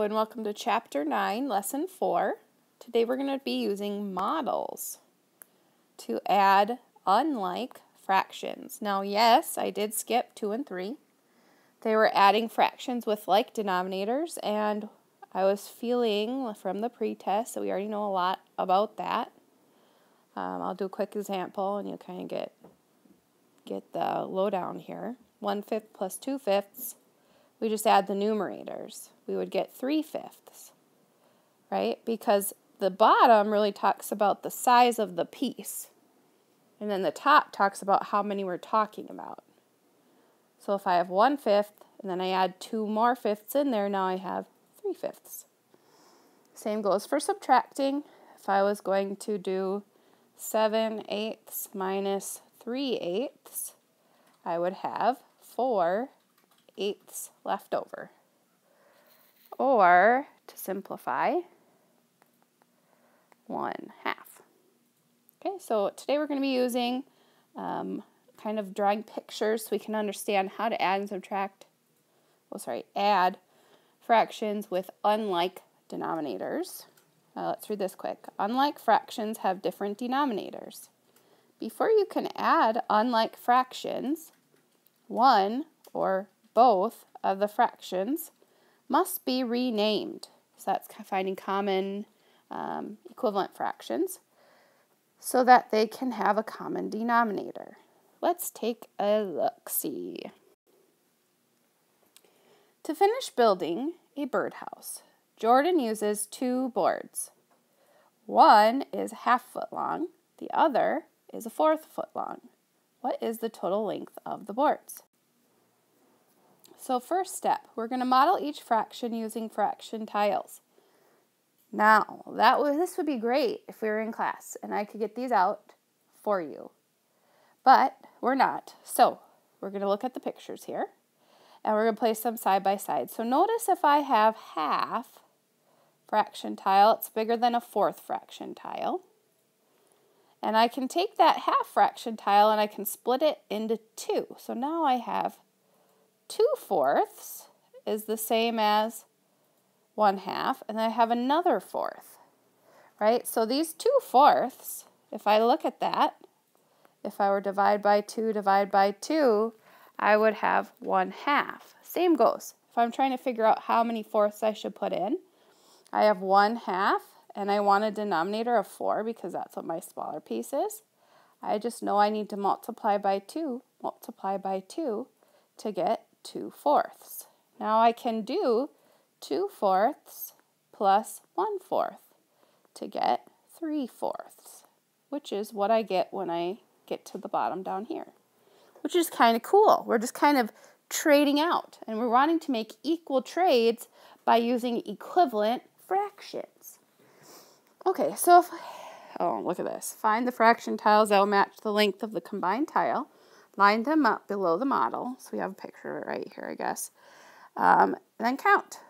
And welcome to Chapter 9, Lesson 4. Today we're going to be using models to add unlike fractions. Now yes, I did skip 2 and 3. They were adding fractions with like denominators and I was feeling from the pretest, that we already know a lot about that. Um, I'll do a quick example and you'll kind of get, get the lowdown here. 1 fifth plus 2 fifths we just add the numerators. We would get 3 fifths, right? Because the bottom really talks about the size of the piece. And then the top talks about how many we're talking about. So if I have 1 fifth, and then I add two more fifths in there, now I have 3 fifths. Same goes for subtracting. If I was going to do 7 eighths minus 3 eighths, I would have 4 eighths left over. Or, to simplify, 1 half. Okay, so today we're going to be using um, kind of drawing pictures so we can understand how to add and subtract, oh sorry, add fractions with unlike denominators. Uh, let's read this quick. Unlike fractions have different denominators. Before you can add unlike fractions, one or both of the fractions must be renamed. So that's finding common um, equivalent fractions so that they can have a common denominator. Let's take a look-see. To finish building a birdhouse, Jordan uses two boards. One is half foot long, the other is a fourth foot long. What is the total length of the boards? So first step, we're going to model each fraction using fraction tiles. Now, that this would be great if we were in class and I could get these out for you. But we're not. So we're going to look at the pictures here and we're going to place them side by side. So notice if I have half fraction tile, it's bigger than a fourth fraction tile. And I can take that half fraction tile and I can split it into two. So now I have 2 fourths is the same as 1 half, and I have another fourth, right? So these 2 fourths, if I look at that, if I were divide by 2, divide by 2, I would have 1 half. Same goes. If I'm trying to figure out how many fourths I should put in, I have 1 half, and I want a denominator of 4 because that's what my smaller piece is. I just know I need to multiply by 2, multiply by 2 to get 2 fourths. Now I can do 2 fourths plus 1 fourth to get 3 fourths, which is what I get when I get to the bottom down here, which is kind of cool. We're just kind of trading out, and we're wanting to make equal trades by using equivalent fractions. Okay, so if, oh, look at this. Find the fraction tiles that will match the length of the combined tile line them up below the model. So we have a picture right here, I guess. Um, then count.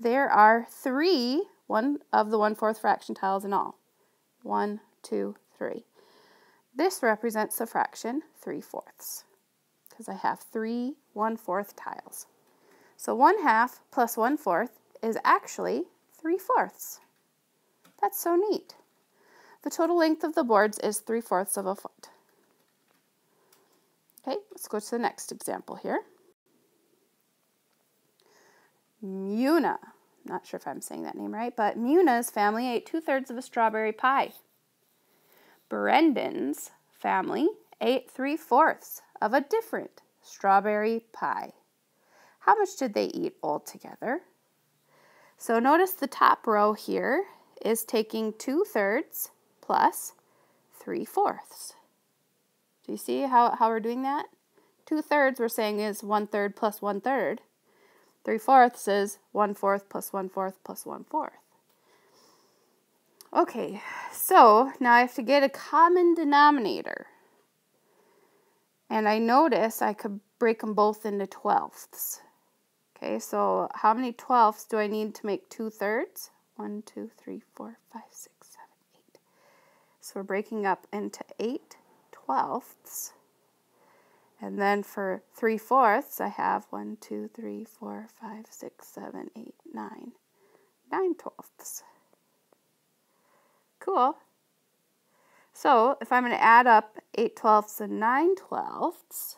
There are three one of the one-fourth fraction tiles in all. One, two, three. This represents the fraction 3 fourths because I have three one-fourth tiles. So 1 half plus one-fourth is actually 3 fourths. That's so neat. The total length of the boards is 3 fourths of a foot. Okay, let's go to the next example here. Muna, not sure if I'm saying that name right, but Muna's family ate two thirds of a strawberry pie. Brendan's family ate three fourths of a different strawberry pie. How much did they eat altogether? So notice the top row here is taking two thirds plus three fourths. Do you see how, how we're doing that? Two thirds we're saying is one third plus one third. Three fourths is one fourth plus one fourth plus one fourth. Okay, so now I have to get a common denominator. And I notice I could break them both into twelfths. Okay, so how many twelfths do I need to make two thirds? One, two, three, four, five, six, seven, eight. So we're breaking up into eight twelfths. And then for 3 fourths, I have 1, 2, 3, 4, 5, 6, 7, 8, 9. 9 twelfths. Cool. So if I'm going to add up 8 twelfths and 9 twelfths,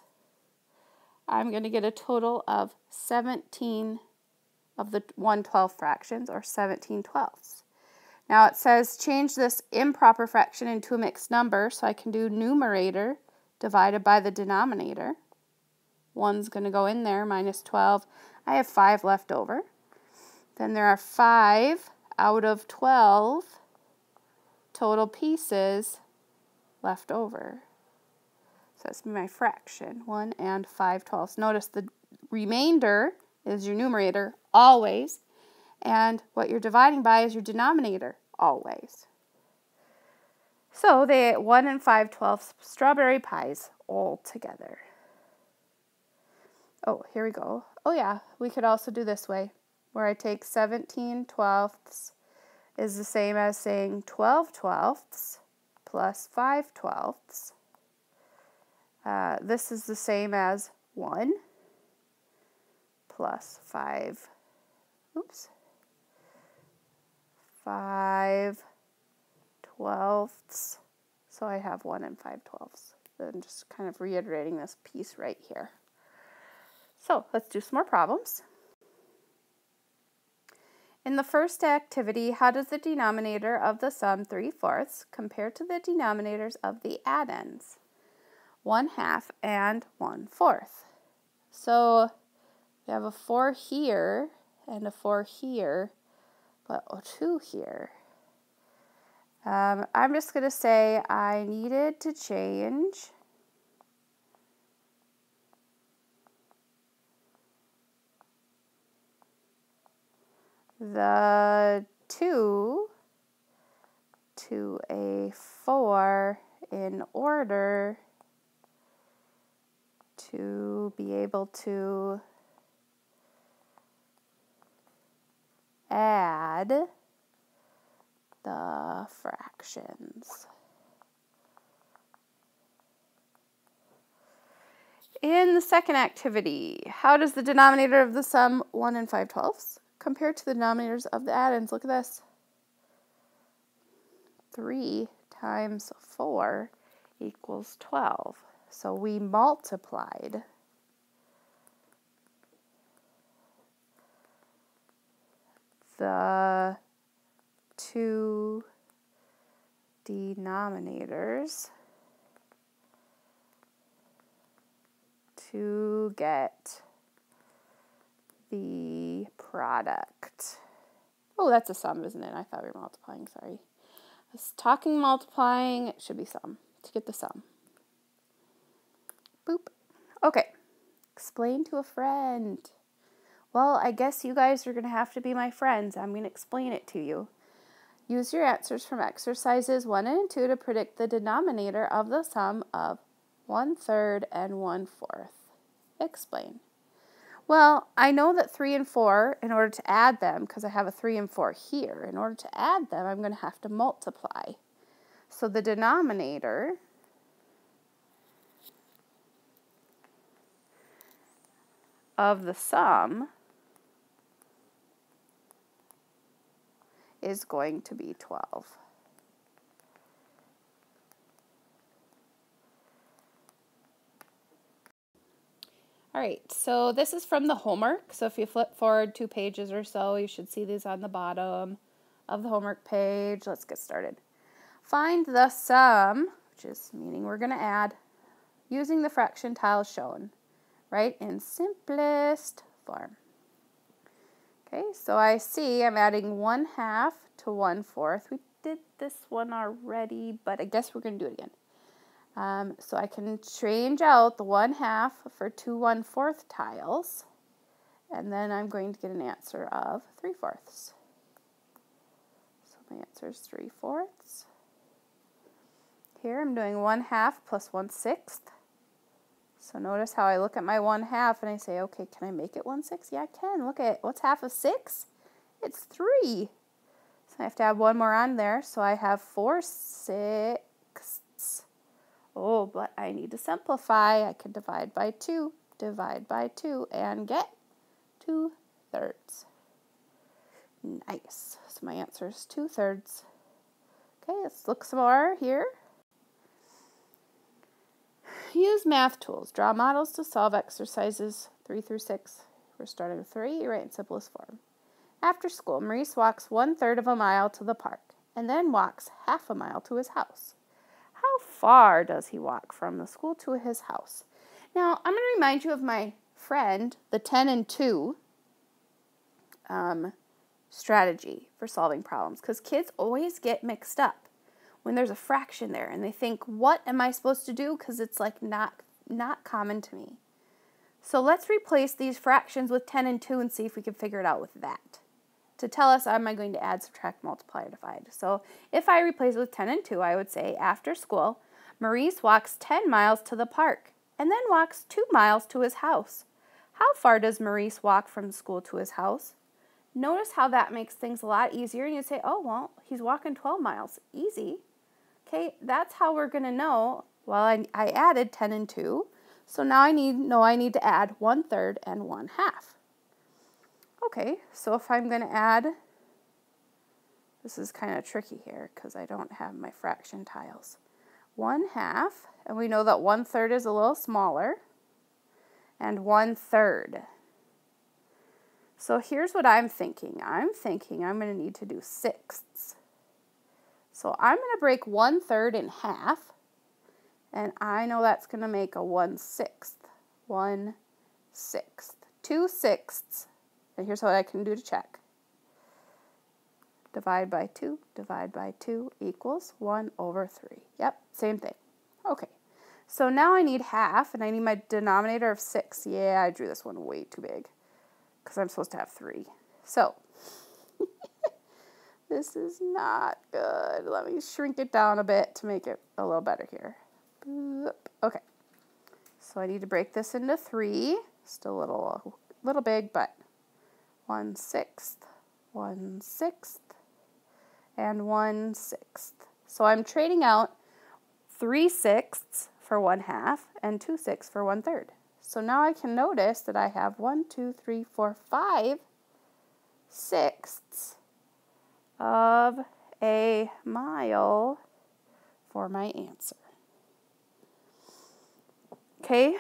I'm going to get a total of 17 of the 1 12 fractions, or 17 twelfths. Now it says change this improper fraction into a mixed number, so I can do numerator divided by the denominator. 1's going to go in there, minus 12. I have 5 left over. Then there are 5 out of 12 total pieces left over. So that's my fraction, 1 and 5 twelfths. Notice the remainder is your numerator, always, and what you're dividing by is your denominator, always. So they ate 1 and 5 twelfths strawberry pies all together. Oh, here we go. Oh yeah, we could also do this way, where I take 17 twelfths is the same as saying 12 twelfths plus 5 twelfths. Uh, this is the same as 1 plus 5, oops, 5 twelfths. So I have 1 and 5 twelfths. I'm just kind of reiterating this piece right here. So let's do some more problems. In the first activity, how does the denominator of the sum 3 fourths compare to the denominators of the addends? 1 half and 1 fourth. So we have a 4 here and a 4 here, but a 2 here. Um, I'm just going to say I needed to change the 2 to a 4 in order to be able to add the fractions. In the second activity, how does the denominator of the sum 1 and 5 twelfths compare to the denominators of the addends, look at this. 3 times 4 equals 12. So we multiplied the two denominators to get the product. Oh, that's a sum, isn't it? I thought we were multiplying, sorry. I was talking multiplying, it should be sum, to get the sum. Boop. Okay, explain to a friend. Well, I guess you guys are going to have to be my friends. I'm going to explain it to you. Use your answers from exercises 1 and 2 to predict the denominator of the sum of one third and one fourth. Explain. Well, I know that 3 and 4, in order to add them, because I have a 3 and 4 here, in order to add them, I'm going to have to multiply. So the denominator of the sum is going to be 12. All right, so this is from the homework. So if you flip forward two pages or so, you should see these on the bottom of the homework page. Let's get started. Find the sum, which is meaning we're going to add, using the fraction tiles shown, right, in simplest form. Okay, so I see I'm adding 1 half to 1 fourth. We did this one already, but I guess we're going to do it again. Um, so I can change out the 1 half for two 1 fourth tiles. And then I'm going to get an answer of 3 fourths. So my answer is 3 fourths. Here I'm doing 1 half plus 1 sixth. So notice how I look at my 1 half and I say, okay, can I make it 1 6? Yeah, I can. Look at what's half of 6? It's 3. So I have to add one more on there. So I have 4 sixths Oh, but I need to simplify. I can divide by 2, divide by 2, and get 2 thirds. Nice. So my answer is 2 thirds. Okay, let's look some more here. Use math tools. Draw models to solve exercises 3 through 6. We're starting with 3, you write in simplest form. After school, Maurice walks one third of a mile to the park and then walks half a mile to his house. How far does he walk from the school to his house? Now, I'm going to remind you of my friend, the 10 and 2 um, strategy for solving problems because kids always get mixed up when there's a fraction there and they think, what am I supposed to do? Because it's like not, not common to me. So let's replace these fractions with 10 and 2 and see if we can figure it out with that. To tell us, am I going to add, subtract, multiply, or divide? So if I replace it with 10 and 2, I would say after school, Maurice walks 10 miles to the park and then walks 2 miles to his house. How far does Maurice walk from school to his house? Notice how that makes things a lot easier. And you say, oh, well, he's walking 12 miles. Easy. Okay, that's how we're going to know. Well, I, I added 10 and 2. So now I need know I need to add 1 third and 1 half. Okay, so if I'm going to add, this is kind of tricky here because I don't have my fraction tiles. 1 half, and we know that 1 third is a little smaller, and 1 third. So here's what I'm thinking. I'm thinking I'm going to need to do sixths. So I'm going to break 1 third in half, and I know that's going to make a 1 sixth. 1 sixth. 2 sixths and here's what I can do to check. Divide by 2, divide by 2 equals 1 over 3. Yep, same thing. Okay, so now I need half, and I need my denominator of 6. Yeah, I drew this one way too big, because I'm supposed to have 3. So, this is not good. Let me shrink it down a bit to make it a little better here. Okay, so I need to break this into 3. Still a little, little big, but one sixth, one sixth, and one sixth. So I'm trading out three sixths for one half and two sixths for one third. So now I can notice that I have one, two, three, four, five sixths of a mile for my answer. Okay,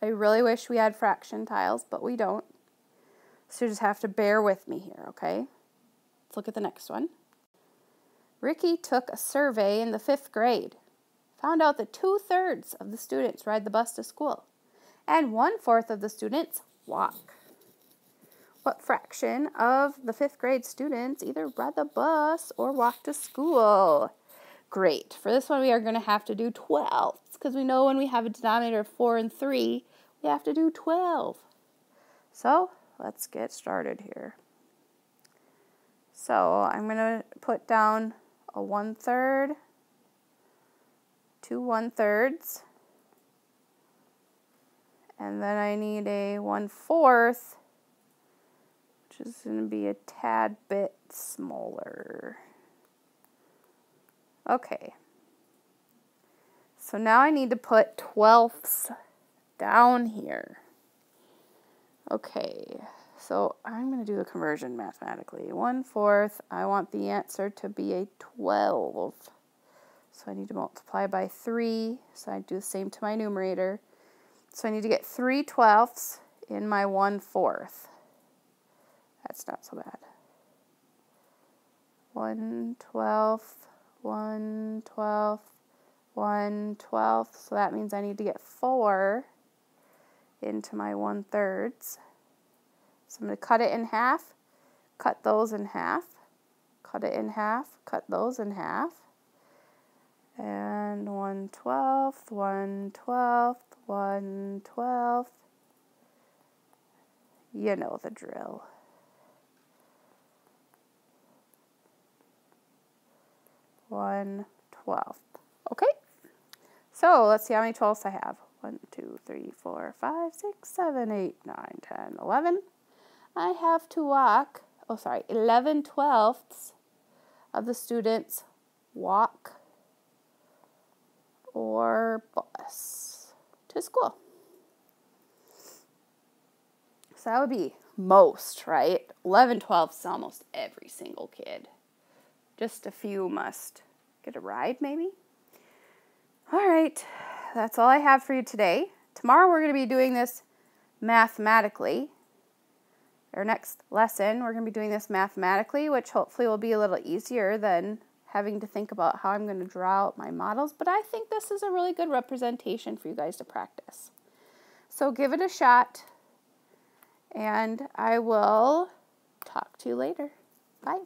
I really wish we had fraction tiles, but we don't. So you just have to bear with me here, okay? Let's look at the next one. Ricky took a survey in the fifth grade, found out that two thirds of the students ride the bus to school, and one fourth of the students walk. What fraction of the fifth grade students either ride the bus or walk to school? Great. For this one, we are going to have to do twelfths because we know when we have a denominator of 4 and 3, we have to do 12. So let's get started here. So I'm going to put down a one third, two one thirds, and then I need a one is going to be a tad bit smaller. Okay. So now I need to put twelfths down here. Okay, so I'm going to do the conversion mathematically. One fourth, I want the answer to be a 12. So I need to multiply by 3. So I do the same to my numerator. So I need to get 3 twelfths in my 1 fourth. That's not so bad. 1 twelfth, 1 twelfth, 1 twelfth. So that means I need to get 4 into my one thirds. So I'm going to cut it in half, cut those in half, cut it in half, cut those in half, and one twelfth, one twelfth, one twelfth. You know the drill. One twelfth. Okay, so let's see how many twelfths I have. 1, 2, 3, 4, 5, 6, 7, 8, 9, 10, 11. I have to walk, oh sorry, 11 twelfths of the students walk or bus to school. So that would be most, right? 11, 12 is almost every single kid. Just a few must get a ride, maybe. All right, that's all I have for you today. Tomorrow we're going to be doing this mathematically. Our next lesson, we're going to be doing this mathematically, which hopefully will be a little easier than having to think about how I'm going to draw out my models. But I think this is a really good representation for you guys to practice. So give it a shot, and I will talk to you later. Bye.